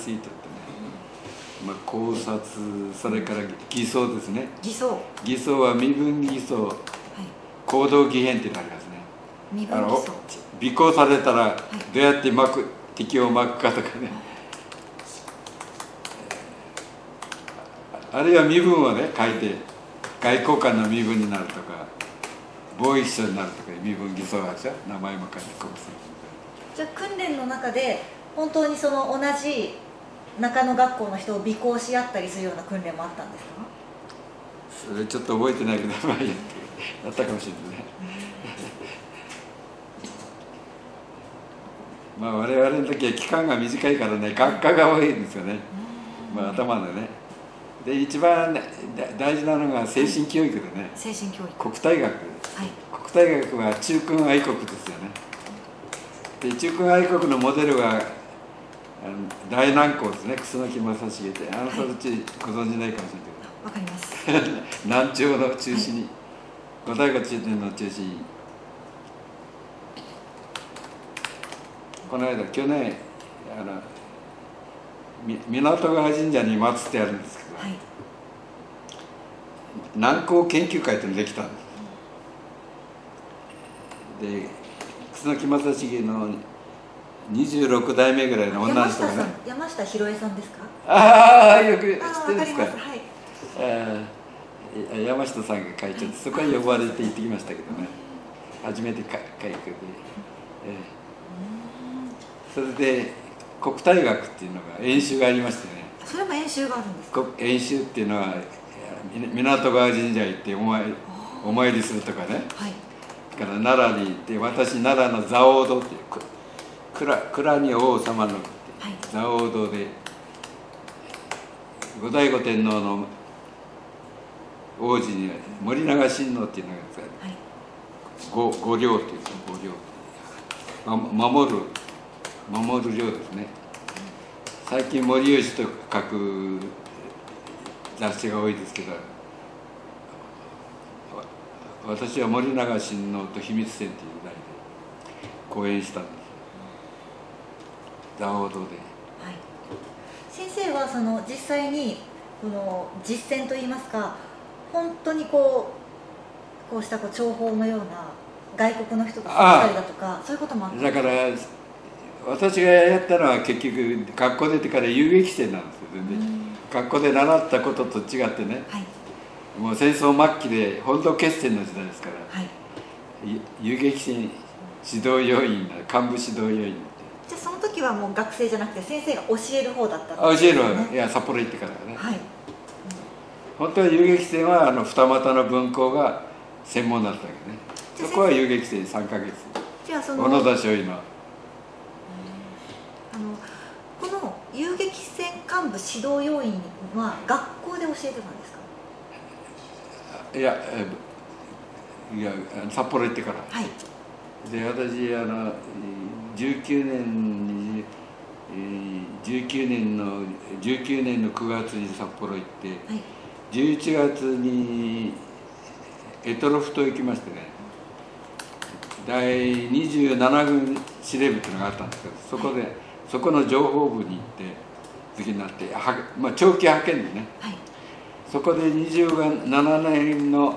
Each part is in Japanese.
くさんありすぎてってね、まあ、考察それから偽装ですね。偽装。はい偽装は身分偽装。行動偽変っていうのがありますね。身分偽装。尾行されたらどうやって巻く敵を巻くかとかね。あるいは身分をね書いて外交官の身分になるとか貿易商になるとか身分偽装がでしょ。名前も書いてこうするじゃあ訓練の中で本当にその同じ中野学校の人を尾行し合ったりするような訓練もあったんですか？それちょっと覚えてないけどまあやったかもしれないね。まあ我々の時は期間が短いからね学科が多いんですよね。まあ頭でね。で一番大事なのが精神教育でね。精神教育。国体学。はい。国体学は中君愛国ですよね。で中君愛国のモデルは大南校ですね。楠木正成って。あの人たちご存じないかもしれないけど。わかります。南朝の中心に、五大学中心の中心に。この間去年あのみ港川神社に祀ってあるんですけど、はい。南高研究会っていうのができたんです。で楠木正成の26代目ぐらいの女の人がね山下博恵さんですか？ああよく知ってるんですか？はい。えー山下さんが会長でそこに呼ばれて行ってきましたけどね。初めてか会見で、えーそれで国体学っていうのが演習がありましてね。それも演習があるんですか？こ演習っていうのはみ港川神社行ってお参りお参りするとかね。はい。それから奈良に行って私奈良の蔵王堂っていうく蔵蔵に王様のはい。蔵王堂で後醍醐天皇の王子に森永親王っていうのがはい。五五領っていう五領ま守る守る領ですね。最近森吉と書く雑誌が多いですけどわ私は森永親王と秘密戦っていう題で講演したんです蔵王堂で。はい。先生はその実際にこの実践といいますか本当にこうこうしたこう情報のような外国の人が来たりだとかそういうこともあっただから私がやったのは結局学校出てから遊撃戦なんですよ全然学校で習ったことと違ってね。はい。もう戦争末期で本土決戦の時代ですから。はい。い遊撃戦指導要員な幹部指導要員じゃあその時はもう学生じゃなくて先生が教える方だったあ教えるいや札幌行ってからね。はい。本当は遊撃戦はあの二股の分校が専門だったわけね。そこは遊撃戦3ヶ月。じゃあその小野田少尉のあのこの遊撃戦幹部指導要員は学校で教えてたんですか？いやえいや札幌行ってから。はい。で私あの19年にえー19年の19年の9月に札幌行ってはい。11月に択捉島行きましてね第27軍司令部っていうのがあったんですけどそこでそこの情報部に行って次になっては、まあ、長期派遣でねはい。そこで27年の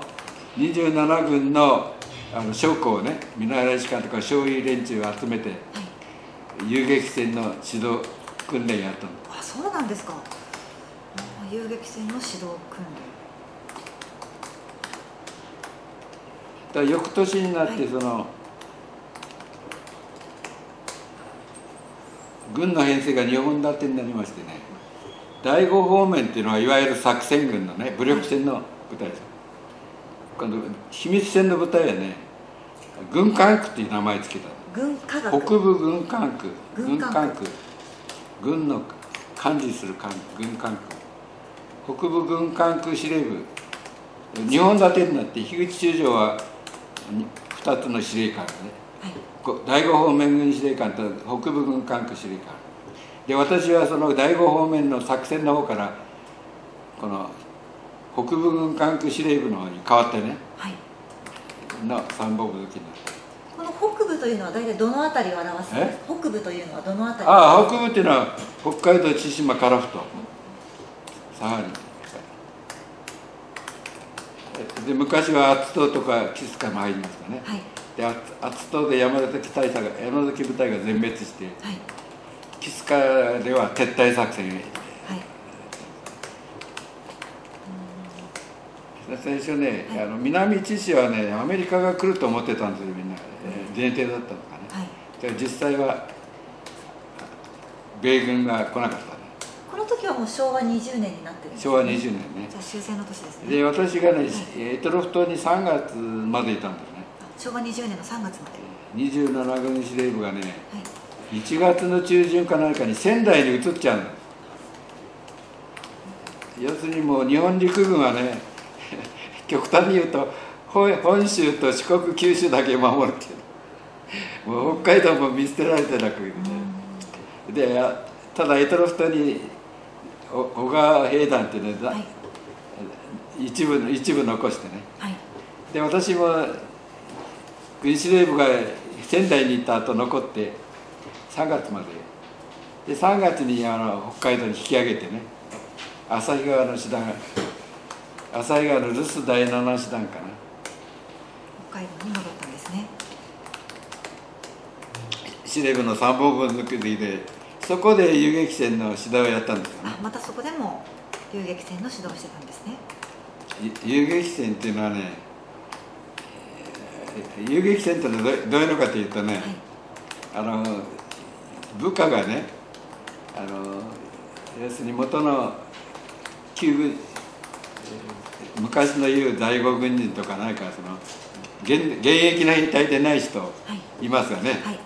27軍のあの将校をね見習い士官とか将尉連中を集めてはい。遊撃戦の指導訓練やったの。あそうなんですか。あ遊撃戦の指導訓だから翌年になってはい。その、軍の編成が2本立てになりましてね第5方面っていうのはいわゆる作戦軍のね武力戦の部隊です。今度秘密戦の部隊はね軍管区っていう名前つけた。の軍科学。北部軍管区。軍管区。軍の管理する管軍管区。北部軍管区司令部。日本立てになって樋口中将は2つの司令官がね。はい。こ第5方面軍司令官と北部軍管区司令官。で私はその第5方面の作戦の方からこの北部軍管区司令部の方に変わってね。はいの参謀部時になってこの北部というのは大体どの辺りを表すんですか？北部というのはどの辺り？ああ北部っていうのは北海道千島樺太サハリ。ンで昔は厚東とかキスカも入りましたね。はい。で厚厚東で山崎大佐が山崎部隊が全滅してはい。キスカでは撤退作戦はい最初ね、あの南知事はねアメリカが来ると思ってたんですよみんな、えー前提だったのかねはい。で実際は米軍が来なかったね。この時はもう昭和20年になってるんですね。昭和20年ね。じゃあ終戦の年ですね。で私がねエトロフ島に3月までいたんですね。あ昭和20年の3月まで。27軍司令部がねはい。1月の中旬か何かに仙台に移っちゃうの。要するにもう日本陸軍はね極端に言うと本本州と四国九州だけ守るっていう。もう北海道も見捨てられてなくでであただエトロフ島にお小川兵団っていうね、だはい。一部一部残してね。はい。で私も軍司令部が仙台に行った後残って3月まで。で3月にあの北海道に引き上げてね旭川の師団旭川の留守第7師団かな。北海道に戻ったんですね。司令部の参謀部作りでそこで遊撃戦の指導をやったんですよね。あまたそこでも遊撃戦の指導をしてたんですね。ゆ遊撃戦っていうのはねえー遊撃戦ってのはどどういうのかというとね、はい。あの部下がねあの要するに元の旧昔の言う第五軍人とか何かその現現役の兵隊でない人はい。いますよね、はい。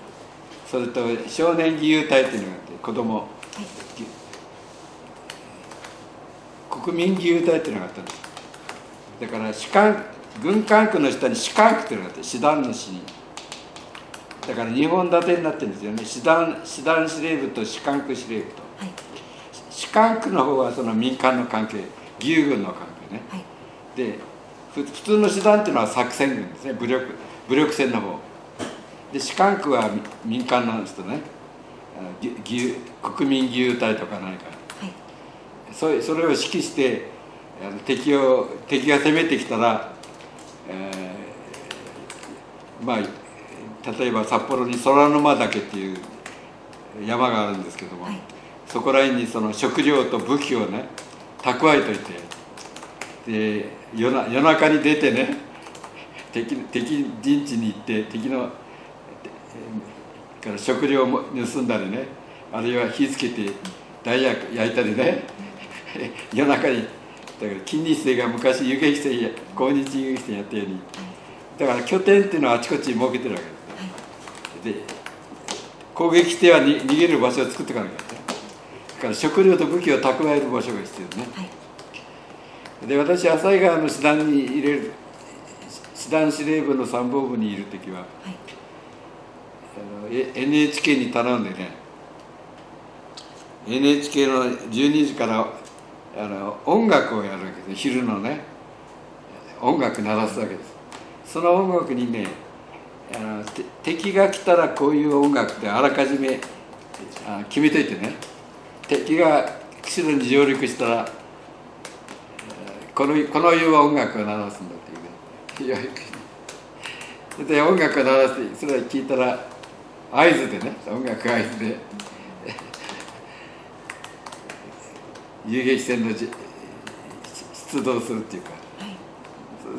それと少年義勇隊っていうのがあって子供。はい。国民義勇隊っていうのがあったんです。だから士官軍管区の下に士官区っていうのがあって師団の師。にだから2本立てになってるんですよね。師団師団司令部と士官区司令部と。はい。士官区の方はその民間の関係義勇軍の関係ね。はい。でふ普通の師団っていうのは作戦軍ですね。武力武力戦の方。で士官区は民間の人ね。あの義義勇国民義勇隊とか何か。はい。それそれを指揮して敵を敵が攻めてきたら、えーまあ例えば札幌に空の間岳っていう山があるんですけども、はい。そこら辺にその食料と武器をね蓄えといて。で夜な夜中に出てね 敵敵陣地に行って敵のから食料も盗んだりねあるいは火つけて弾薬焼いたりね 夜中にだから金日成が昔遊撃戦や抗日遊撃戦やったように。だから拠点っていうのはあちこちに設けてるわけ。ですで攻撃しては逃げる場所を作っていかなきゃから食料と武器を蓄える場所が必要ね。はい。で私旭川の師団に入れる師団司令部の参謀部にいる時ははい。あのえ NHK に頼んでね NHK の12時からあの音楽をやるわけです。昼のね音楽鳴らすわけです。その音楽にねあのて敵が来たらこういう音楽ってあらかじめあ決めといてね敵が釧路に上陸したらえーこのこのいう音楽を鳴らすんだっていうね。で音楽を鳴らしてそれを聞いたら合図でね音楽合図で 遊撃戦のじ出動するっていうか。はい。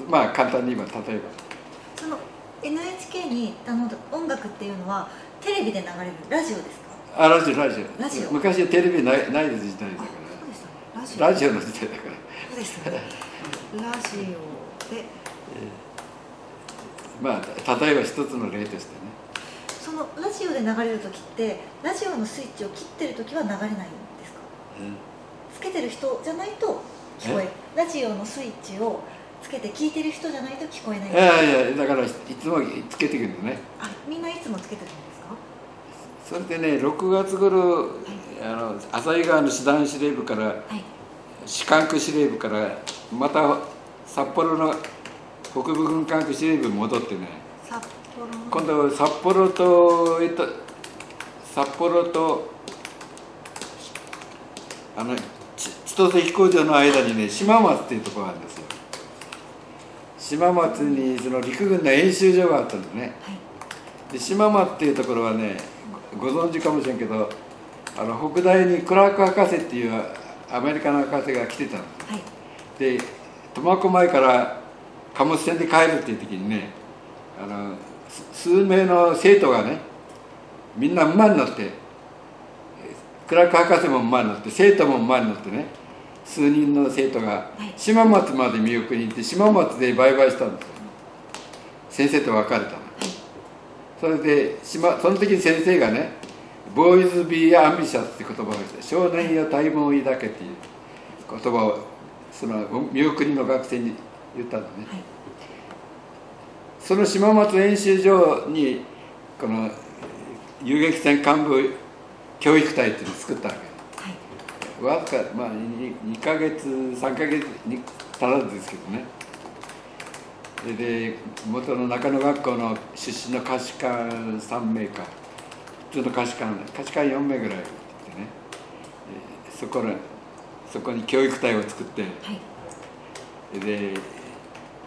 まあ簡単に言えば例えば。その NHK に頼んだ音楽っていうのはテレビで流れるラジオですか？あラジオラジオ。ラジオ？昔はテレビないない時代だから。ラジオの時代だから。そうでしたねラジオで。まあ例えば一つの例としてね。そのラジオで流れる時ってラジオのスイッチを切ってる時は流れないんですか？つけてる人じゃないと聞こえラジオのスイッチをつけて聞いてる人じゃないと聞こえない。いやいやだからいつもつけてくるんだね。あみんないつもつけてるんですか？それでね6月頃あの旭川の師団司令部からはい。士官区司令部からまた札幌の北部軍管区司令部に戻ってね。札今度札幌とえっと札幌とあの千歳飛行場の間にね島松っていうところがあるんですよ。島松にその陸軍の演習場があったんですね、はい、で島松っていうところはねご存知かもしれんけどあの北大にクラーク博士っていうアメリカの博士が来てたんです、はい、で苫小牧から貨物船で帰るっていう時にねあの数名の生徒がねみんな馬に乗ってクラーク博士も馬に乗って生徒も馬に乗ってね数人の生徒が島松まで見送りに行って島松で売買したんですよ。先生と別れた。のそれで島その時に先生がね「ボーイズ・ビー・アンビシャス」って言葉をして「少年よ大門を抱け」っていう言葉をその見送りの学生に言ったのね、はい、その島松演習場にこの遊撃戦幹部教育隊っていうのを作ったわけ、はい、わずか、まあ2、2か月3か月に足らずですけどねで元の中野学校の出身の歌士官3名か。普通の歌士官歌士官4名ぐらいってね。そこそこに教育隊を作って、はい、で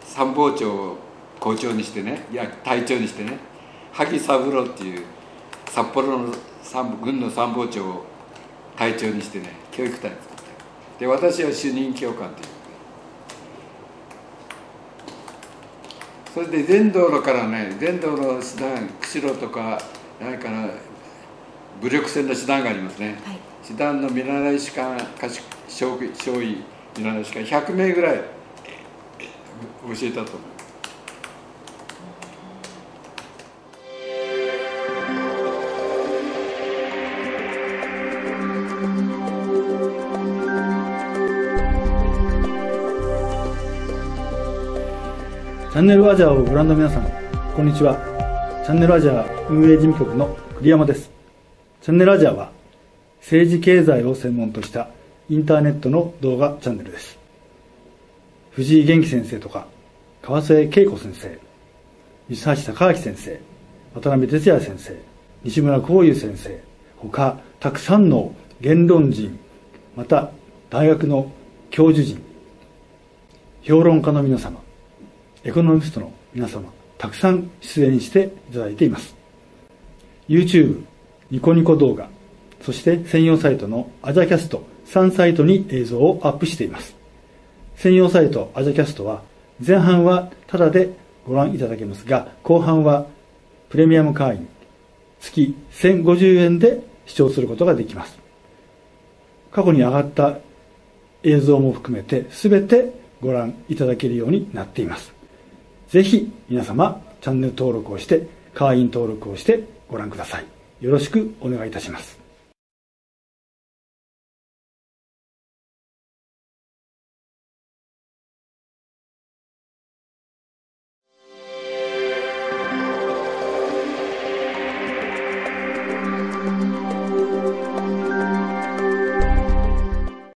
参謀長を校長にしてねいや隊長にしてね萩三郎っていう札幌の軍の参謀長を隊長にしてね教育隊を作ってで私は主任教官というそれで全道路からね全道路の師団釧路とか何かな武力戦の師団がありますね、はい、師団の見習い士官少尉見習い士官100名ぐらい教えたと思うチャンネルアジアをご覧の皆さん、こんにちは。チャンネルアジア運営事務局の栗山です。チャンネルアジアは政治経済を専門としたインターネットの動画チャンネルです。藤井元気先生とか、川瀬恵子先生、西橋隆明先生、渡辺哲也先生、西村光雄先生、他、たくさんの言論人、また大学の教授陣、評論家の皆様、エコノミストの皆様、たくさん出演していただいています。YouTube、ニコニコ動画、そして専用サイトのアジャキャスト3サイトに映像をアップしています。専用サイトアジャキャストは前半はタダでご覧いただけますが、後半はプレミアム会員月1050円で視聴することができます。過去に上がった映像も含めて全てご覧いただけるようになっています。ぜひ皆様チャンネル登録をして会員登録をしてご覧ください。よろしくお願いいたします。